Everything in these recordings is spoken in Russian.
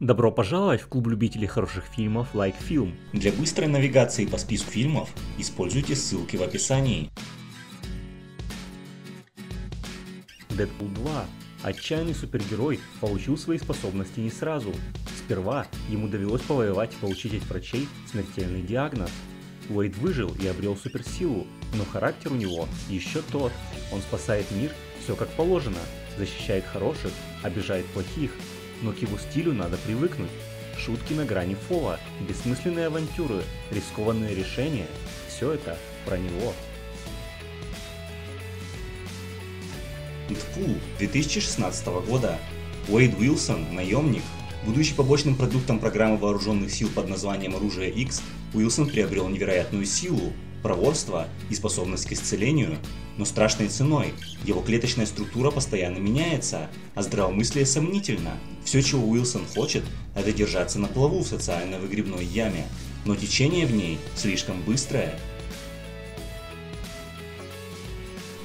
Добро пожаловать в клуб любителей хороших фильмов Like Film. Для быстрой навигации по списку фильмов используйте ссылки в описании. Дэдпул 2. Отчаянный супергерой получил свои способности не сразу. Сперва ему довелось повоевать и получить от врачей смертельный диагноз. Уэйд выжил и обрел суперсилу, но характер у него еще тот. Он спасает мир, все как положено, защищает хороших, обижает плохих, но к его стилю надо привыкнуть. Шутки на грани фола, бессмысленные авантюры, рискованные решения – все это про него. Дэдпул 2016 года. Уэйд Уилсон, наемник. Будучи побочным продуктом программы вооруженных сил под названием «Оружие X», Уилсон приобрел невероятную силу, проворство и способность к исцелению, но страшной ценой. Его клеточная структура постоянно меняется, а здравомыслие сомнительно. Все, чего Уилсон хочет, это держаться на плаву в социальной выгребной яме, но течение в ней слишком быстрое.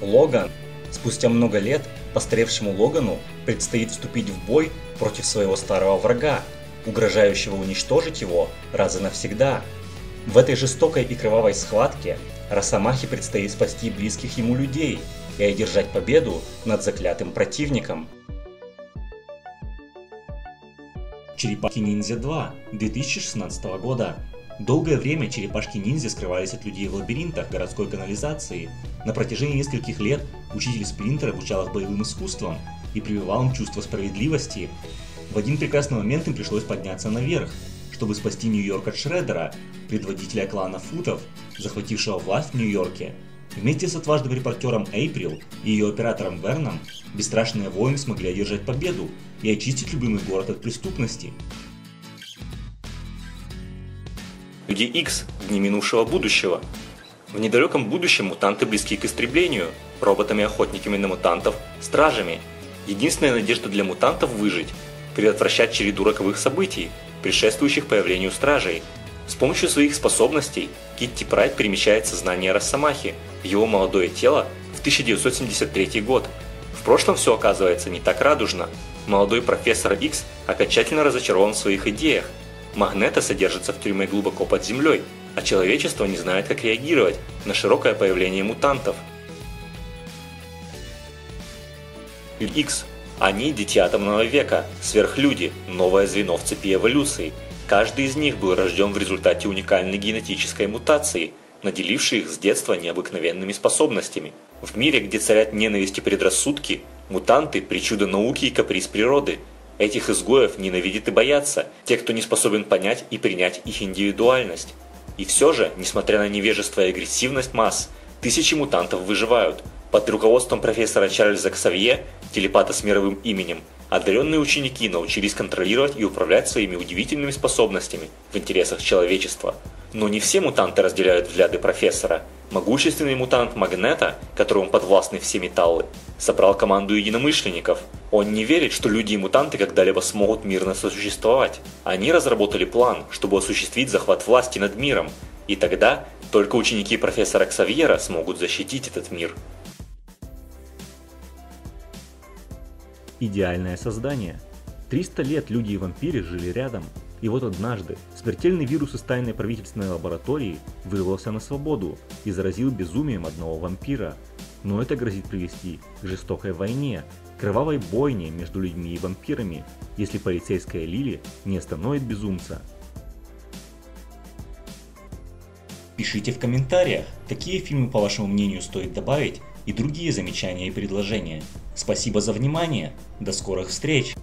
Логан. Спустя много лет постаревшему Логану предстоит вступить в бой против своего старого врага, угрожающего уничтожить его раз и навсегда. В этой жестокой и кровавой схватке Росомахе предстоит спасти близких ему людей и одержать победу над заклятым противником. Черепахи Ниндзя 2 2016 года. Долгое время черепашки-ниндзя скрывались от людей в лабиринтах городской канализации. На протяжении нескольких лет учитель Сплинтер обучал их боевым искусствам и прививал им чувство справедливости. В один прекрасный момент им пришлось подняться наверх, чтобы спасти Нью-Йорк от Шреддера, предводителя клана Футов, захватившего власть в Нью-Йорке. Вместе с отважным репортером Эйприл и ее оператором Верном бесстрашные воины смогли одержать победу и очистить любимый город от преступности. Люди X – дни минувшего будущего. В недалеком будущем мутанты близки к истреблению, роботами-охотниками на мутантов, стражами. Единственная надежда для мутантов выжить – предотвращать череду роковых событий, предшествующих появлению стражей. С помощью своих способностей Китти Прайд перемещает сознание Росомахи в его молодое тело в 1973 год. В прошлом все оказывается не так радужно. Молодой профессор X окончательно разочарован в своих идеях. Магнета содержится в тюрьме глубоко под землей, а человечество не знает, как реагировать на широкое появление мутантов. X они – дети атомного века, сверхлюди, новое звено в цепи эволюции. Каждый из них был рожден в результате уникальной генетической мутации, наделившей их с детства необыкновенными способностями. В мире, где царят ненависть и предрассудки, мутанты – причуда науки и каприз природы. Этих изгоев ненавидят и боятся те, кто не способен понять и принять их индивидуальность. И все же, несмотря на невежество и агрессивность масс, тысячи мутантов выживают – под руководством профессора Чарльза Ксавье, телепата с мировым именем, одаренные ученики научились контролировать и управлять своими удивительными способностями в интересах человечества. Но не все мутанты разделяют взгляды профессора. Могущественный мутант Магнета, которому подвластны все металлы, собрал команду единомышленников. Он не верит, что люди и мутанты когда-либо смогут мирно сосуществовать. Они разработали план, чтобы осуществить захват власти над миром. И тогда только ученики профессора Ксавьера смогут защитить этот мир. Идеальное создание. 300 лет люди и вампиры жили рядом. И вот однажды смертельный вирус из тайной правительственной лаборатории вырвался на свободу и заразил безумием одного вампира. Но это грозит привести к жестокой войне, кровавой бойне между людьми и вампирами, если полицейская Лили не остановит безумца. Пишите в комментариях, какие фильмы по вашему мнению стоит добавить и другие замечания и предложения. Спасибо за внимание, до скорых встреч!